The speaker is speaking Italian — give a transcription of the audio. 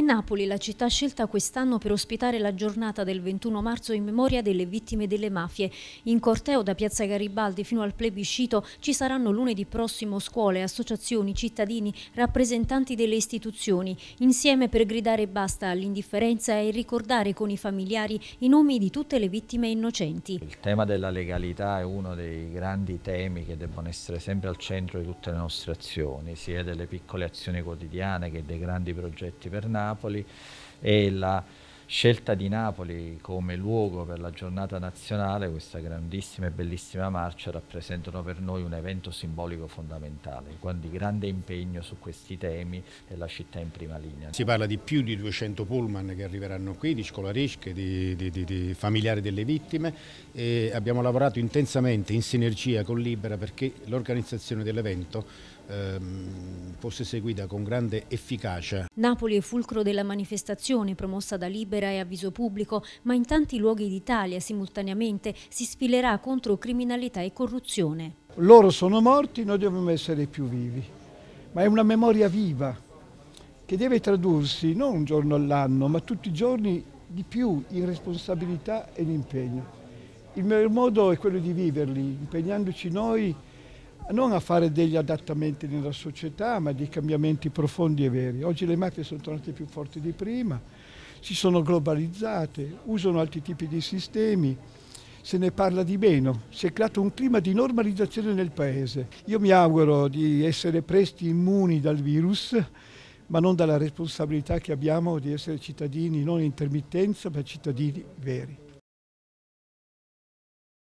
Napoli la città scelta quest'anno per ospitare la giornata del 21 marzo in memoria delle vittime delle mafie. In corteo da Piazza Garibaldi fino al plebiscito ci saranno lunedì prossimo scuole, associazioni, cittadini, rappresentanti delle istituzioni, insieme per gridare basta all'indifferenza e ricordare con i familiari i nomi di tutte le vittime innocenti. Il tema della legalità è uno dei grandi temi che debbono essere sempre al centro di tutte le nostre azioni, sia delle piccole azioni quotidiane che dei grandi progetti per Napoli Napoli e la scelta di Napoli come luogo per la giornata nazionale, questa grandissima e bellissima marcia rappresentano per noi un evento simbolico fondamentale, di grande impegno su questi temi e la città in prima linea. Si parla di più di 200 pullman che arriveranno qui, di scolaresche, di, di, di, di familiari delle vittime e abbiamo lavorato intensamente in sinergia con Libera perché l'organizzazione dell'evento ehm, fosse seguita con grande efficacia. Napoli è fulcro della manifestazione promossa da Libera e Avviso Pubblico, ma in tanti luoghi d'Italia simultaneamente si sfilerà contro criminalità e corruzione. Loro sono morti, noi dobbiamo essere più vivi, ma è una memoria viva che deve tradursi non un giorno all'anno, ma tutti i giorni di più in responsabilità e in impegno. Il mio modo è quello di viverli, impegnandoci noi non a fare degli adattamenti nella società, ma dei cambiamenti profondi e veri. Oggi le mafie sono tornate più forti di prima, si sono globalizzate, usano altri tipi di sistemi, se ne parla di meno, si è creato un clima di normalizzazione nel paese. Io mi auguro di essere presti immuni dal virus, ma non dalla responsabilità che abbiamo di essere cittadini non in intermittenza, ma cittadini veri.